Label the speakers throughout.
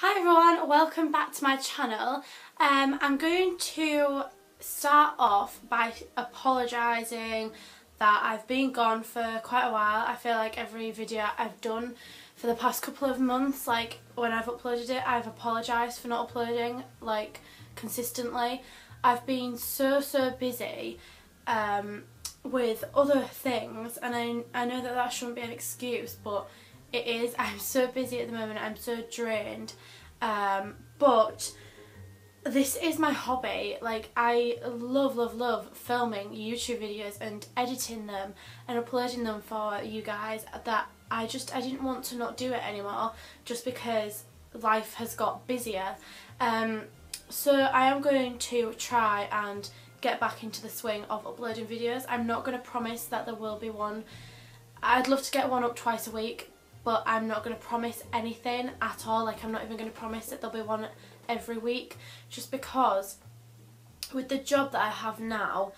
Speaker 1: Hi everyone, welcome back to my channel. Um, I'm going to start off by apologising that I've been gone for quite a while. I feel like every video I've done for the past couple of months, like when I've uploaded it, I've apologised for not uploading like consistently. I've been so so busy um, with other things and I, I know that that shouldn't be an excuse but it is. I'm so busy at the moment. I'm so drained. Um, but this is my hobby. Like I love, love, love filming YouTube videos and editing them and uploading them for you guys. That I just I didn't want to not do it anymore just because life has got busier. Um, so I am going to try and get back into the swing of uploading videos. I'm not going to promise that there will be one. I'd love to get one up twice a week but I'm not going to promise anything at all. Like I'm not even going to promise that there'll be one every week just because with the job that I have now,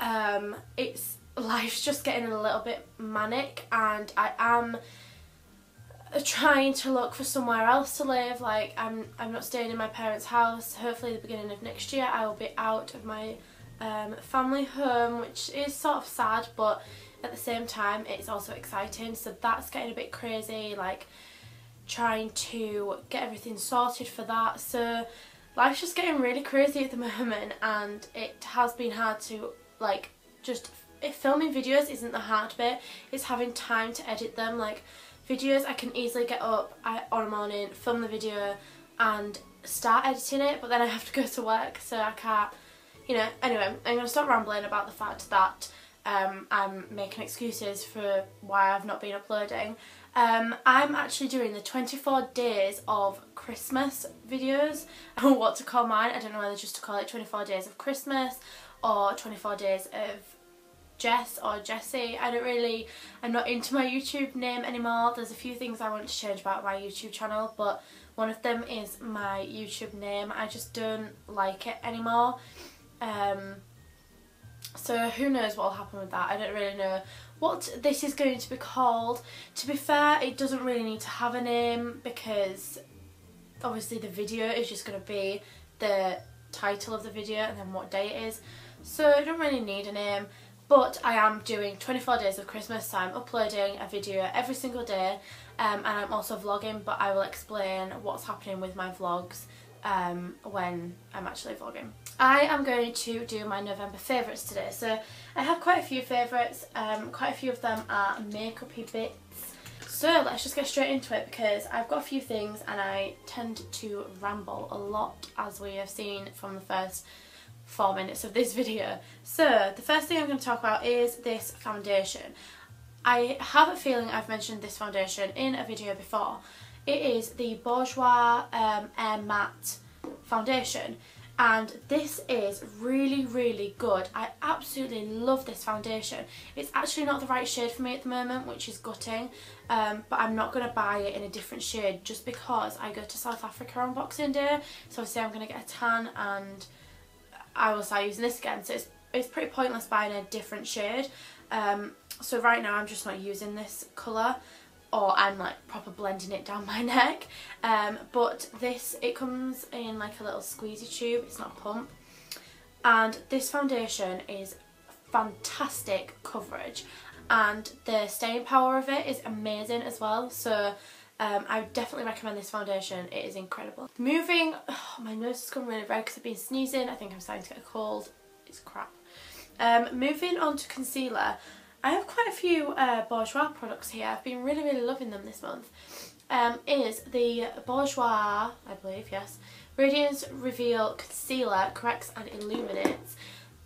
Speaker 1: um, it's life's just getting a little bit manic and I am trying to look for somewhere else to live like I'm I'm not staying in my parents house hopefully the beginning of next year I will be out of my um, family home which is sort of sad but at the same time it's also exciting. So that's getting a bit crazy like trying to get everything sorted for that. So life's just getting really crazy at the moment and it has been hard to like just if filming videos isn't the hard bit it's having time to edit them. Like videos I can easily get up on a morning film the video and start editing it but then I have to go to work so I can't you know anyway I'm going to stop rambling about the fact that um, I'm making excuses for why I've not been uploading. Um, I'm actually doing the 24 days of Christmas videos. What to call mine. I don't know whether just to call it 24 days of Christmas or 24 days of Jess or Jessie. I don't really, I'm not into my YouTube name anymore. There's a few things I want to change about my YouTube channel but one of them is my YouTube name. I just don't like it anymore. Um, so who knows what will happen with that. I don't really know what this is going to be called. To be fair, it doesn't really need to have a name because obviously the video is just going to be the title of the video and then what day it is. So I don't really need a name. But I am doing 24 days of Christmas, so I'm uploading a video every single day um, and I'm also vlogging but I will explain what's happening with my vlogs um, when I'm actually vlogging. I am going to do my November favourites today. So I have quite a few favourites. Um, quite a few of them are makeupy bits. So let's just get straight into it because I've got a few things and I tend to ramble a lot as we have seen from the first four minutes of this video. So the first thing I'm going to talk about is this foundation. I have a feeling I've mentioned this foundation in a video before it is the Bourjois um, Air Matte foundation and this is really really good. I absolutely love this foundation. It's actually not the right shade for me at the moment which is gutting um, but I'm not going to buy it in a different shade just because I go to South Africa on Boxing Day. So obviously I'm going to get a tan and I will start using this again. So it's, it's pretty pointless buying a different shade. Um, so right now I'm just not using this colour or I'm like proper blending it down my neck. Um, but this it comes in like a little squeezy tube. It's not a pump. And this foundation is fantastic coverage. And the staying power of it is amazing as well. So um, I would definitely recommend this foundation. It is incredible. Moving oh, my nose has gone really red because I've been sneezing. I think I'm starting to get a cold. It's crap. Um, moving on to concealer I have quite a few uh, Bourjois products here. I've been really, really loving them this month. Um, is the Bourjois, I believe, yes, Radiance Reveal Concealer Corrects and Illuminates.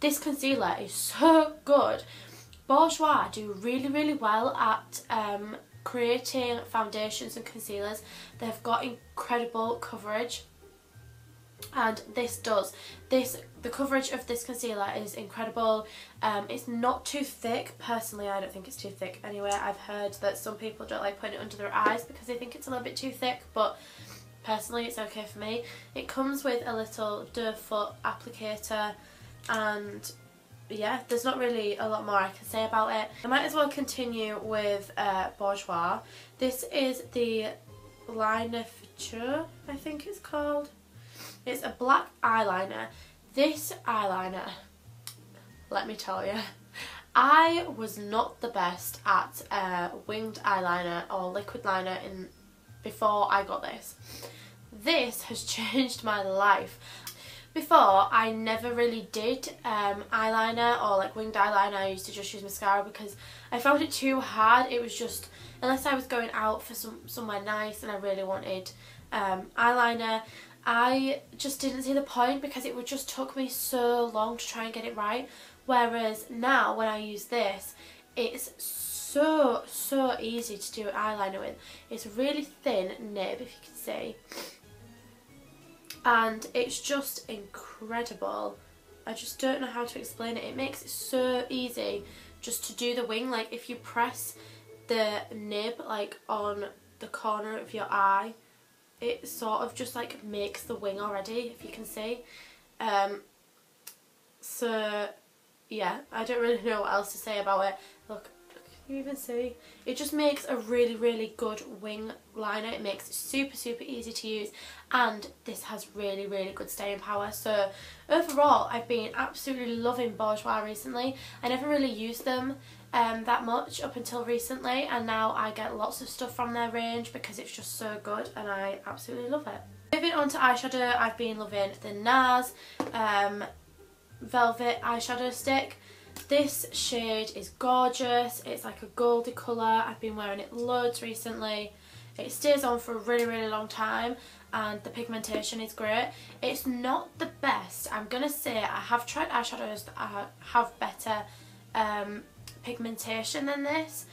Speaker 1: This concealer is so good. Bourjois do really, really well at um, creating foundations and concealers. They've got incredible coverage and this does this the coverage of this concealer is incredible. Um, it's not too thick personally I don't think it's too thick anyway I've heard that some people don't like putting it under their eyes because they think it's a little bit too thick but personally it's okay for me. It comes with a little doe foot applicator and yeah there's not really a lot more I can say about it. I might as well continue with uh, Bourjois this is the line of Picture, I think it's called. It's a black eyeliner. This eyeliner, let me tell you, I was not the best at uh, winged eyeliner or liquid liner in before I got this. This has changed my life. Before, I never really did um, eyeliner or like winged eyeliner. I used to just use mascara because I found it too hard. It was just, unless I was going out for some somewhere nice and I really wanted um, eyeliner, I just didn't see the point because it would just took me so long to try and get it right. Whereas now when I use this, it's so, so easy to do eyeliner with. It's a really thin nib, if you can see. And it's just incredible. I just don't know how to explain it. It makes it so easy just to do the wing. Like if you press the nib like on the corner of your eye, it sort of just like makes the wing already, if you can see. Um, so yeah, I don't really know what else to say about it. Look, can you even see? It just makes a really, really good wing liner. It makes it super, super easy to use. And this has really, really good staying power. So overall, I've been absolutely loving Bourjois recently. I never really used them um, that much up until recently. And now I get lots of stuff from their range because it's just so good. And I absolutely love it. Moving on to eyeshadow, I've been loving the NARS um, Velvet Eyeshadow Stick. This shade is gorgeous. It's like a goldy colour. I've been wearing it loads recently. It stays on for a really, really long time and the pigmentation is great. It's not the best. I'm going to say I have tried eyeshadows that have better um, pigmentation than this,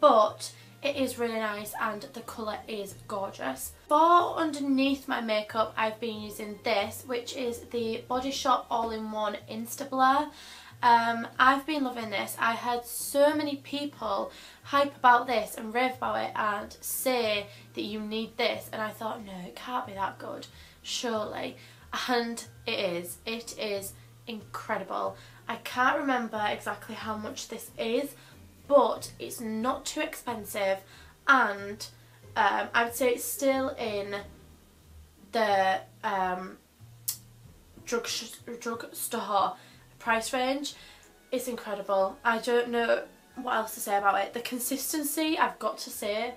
Speaker 1: but it is really nice and the colour is gorgeous. For underneath my makeup, I've been using this, which is the Body Shop All-in-One Insta Blur. Um, I've been loving this. I heard so many people hype about this and rave about it and say that you need this and I thought no it can't be that good surely and it is. It is incredible. I can't remember exactly how much this is but it's not too expensive and um, I would say it's still in the um, drug drugstore price range. It's incredible. I don't know what else to say about it. The consistency, I've got to say,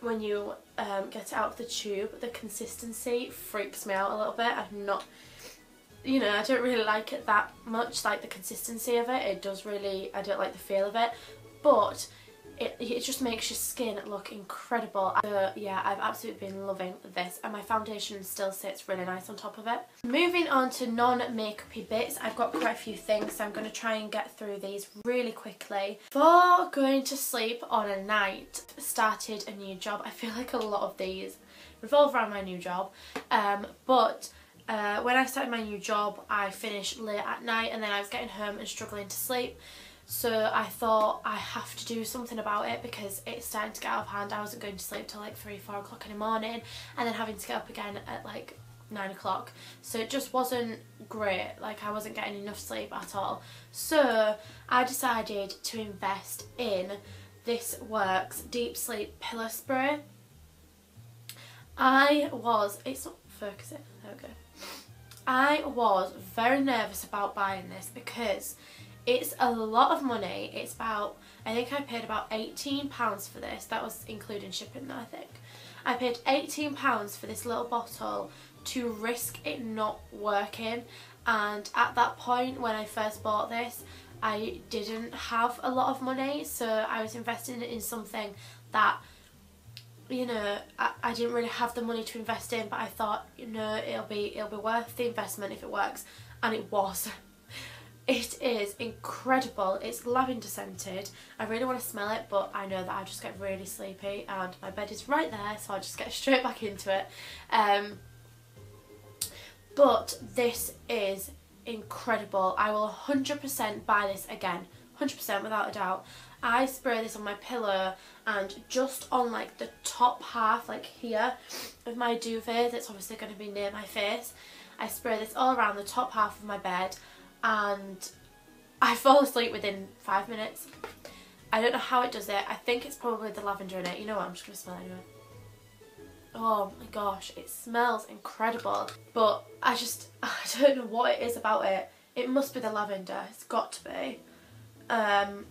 Speaker 1: when you um, get it out of the tube, the consistency freaks me out a little bit. I've not, you know, I don't really like it that much, like the consistency of it. It does really, I don't like the feel of it. But it, it just makes your skin look incredible. Uh, yeah, I've absolutely been loving this and my foundation still sits really nice on top of it. Moving on to non-makeupy bits, I've got quite a few things so I'm going to try and get through these really quickly. For going to sleep on a night, started a new job. I feel like a lot of these revolve around my new job, um, but uh, when I started my new job I finished late at night and then I was getting home and struggling to sleep so I thought I have to do something about it because it's starting to get out of hand. I wasn't going to sleep till like 3, 4 o'clock in the morning and then having to get up again at like 9 o'clock. So it just wasn't great, like I wasn't getting enough sleep at all. So I decided to invest in this Works Deep Sleep Pillow Spray. I was, it's not focusing, there we go. I was very nervous about buying this because it's a lot of money. It's about, I think I paid about £18 for this. That was including shipping though, I think. I paid £18 for this little bottle to risk it not working. And at that point, when I first bought this, I didn't have a lot of money. So I was investing in something that you know, I, I didn't really have the money to invest in, but I thought, you know, it'll be it'll be worth the investment if it works, and it was. It is incredible. It's lavender scented. I really want to smell it, but I know that I just get really sleepy and my bed is right there, so I'll just get straight back into it. Um, but this is incredible. I will 100% buy this again. 100% without a doubt. I spray this on my pillow and just on like the top half, like here, of my duvet that's obviously going to be near my face. I spray this all around the top half of my bed and I fall asleep within five minutes. I don't know how it does it. I think it's probably the lavender in it. You know what? I'm just going to smell it anyway. oh my gosh, it smells incredible. But I just, I don't know what it is about it. It must be the lavender, it's got to be. Um,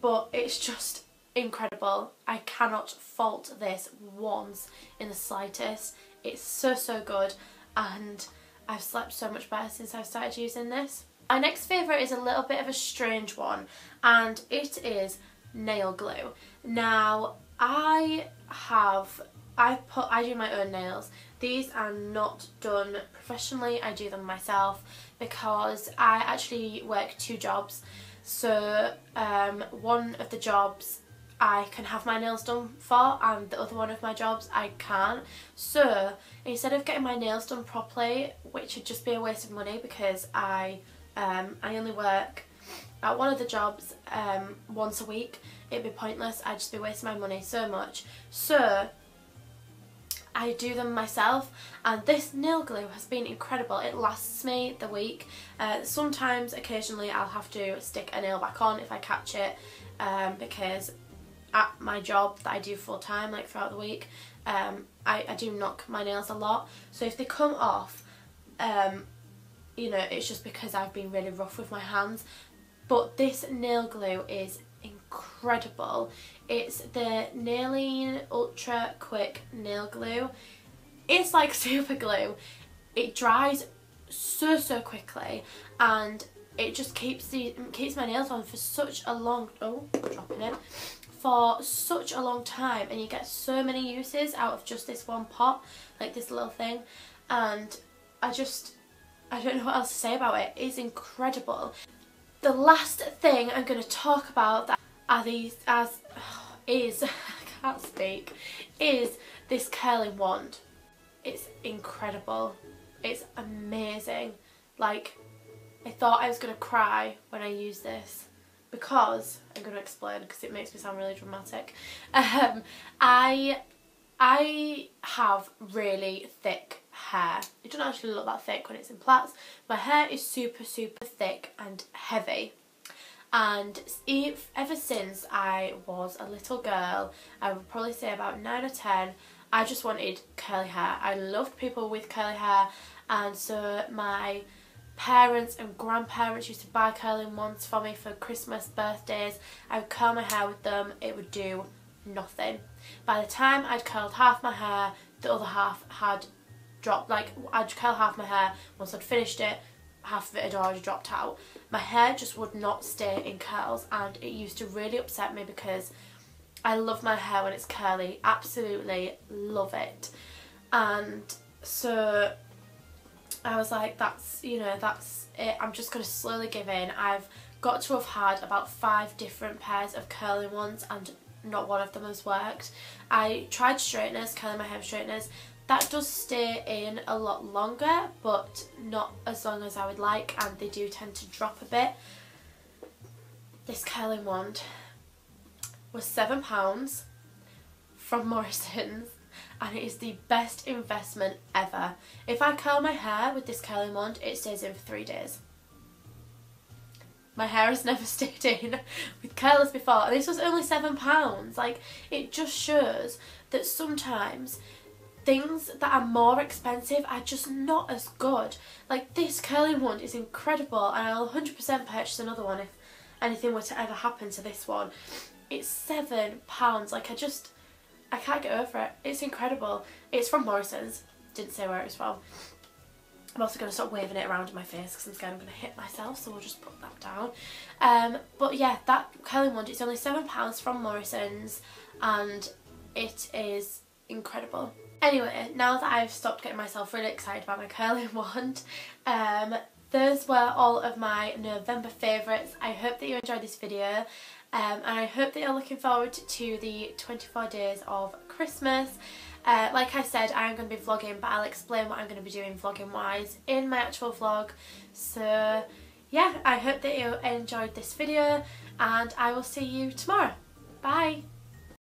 Speaker 1: but it's just incredible. I cannot fault this once in the slightest. It's so, so good and I've slept so much better since I've started using this. My next favourite is a little bit of a strange one and it is nail glue. Now I have, I put, I do my own nails. These are not done professionally, I do them myself because I actually work two jobs. So um, one of the jobs I can have my nails done for and the other one of my jobs I can't. So instead of getting my nails done properly, which would just be a waste of money because I um, I only work at one of the jobs um, once a week, it'd be pointless. I'd just be wasting my money so much. So I do them myself and this nail glue has been incredible. It lasts me the week. Uh, sometimes, occasionally, I'll have to stick a nail back on if I catch it um, because at my job that I do full time, like throughout the week, um, I, I do knock my nails a lot. So if they come off, um, you know, it's just because I've been really rough with my hands. But this nail glue is incredible. It's the Nailene Ultra Quick Nail Glue. It's like super glue. It dries so, so quickly and it just keeps the keeps my nails on for such a long oh dropping it for such a long time and you get so many uses out of just this one pot like this little thing and I just I don't know what else to say about it it's incredible the last thing I'm going to talk about that are these as is I can't speak is this curling wand it's incredible it's amazing like I thought I was to cry when I used this because I'm to explain because it makes me sound really dramatic. Um, I I have really thick hair. It doesn't actually look that thick when it's in plaits. My hair is super super thick and heavy. And if, ever since I was a little girl, I would probably say about 9 or 10, I just wanted curly hair. I loved people with curly hair and so my parents and grandparents used to buy curling wands for me for Christmas, birthdays. I would curl my hair with them, it would do nothing. By the time I'd curled half my hair, the other half had dropped, like I'd curl half my hair, once I'd finished it, half of it had already dropped out. My hair just would not stay in curls and it used to really upset me because I love my hair when it's curly, absolutely love it. And so I was like, that's, you know, that's it. I'm just going to slowly give in. I've got to have had about five different pairs of curling ones and not one of them has worked. I tried straighteners, curling my hair straighteners. That does stay in a lot longer, but not as long as I would like, and they do tend to drop a bit. This curling wand was £7 from Morrison's and it is the best investment ever. If I curl my hair with this curling wand, it stays in for three days. My hair has never stayed in with curlers before. And this was only £7. Like, it just shows that sometimes things that are more expensive are just not as good. Like, this curling wand is incredible and I'll 100% purchase another one if anything were to ever happen to this one. It's £7. Like, I just I can't get over it. It's incredible. It's from Morrison's. Didn't say where it was from. I'm also going to stop waving it around in my face because I'm scared I'm going to hit myself so we'll just put that down. Um, but yeah, that curling wand, it's only £7 from Morrison's and it is incredible. Anyway, now that I've stopped getting myself really excited about my curling wand, um, those were all of my November favourites. I hope that you enjoyed this video. Um, and I hope that you're looking forward to the 24 days of Christmas. Uh, like I said, I'm going to be vlogging, but I'll explain what I'm going to be doing vlogging wise in my actual vlog. So yeah, I hope that you enjoyed this video and I will see you tomorrow. Bye!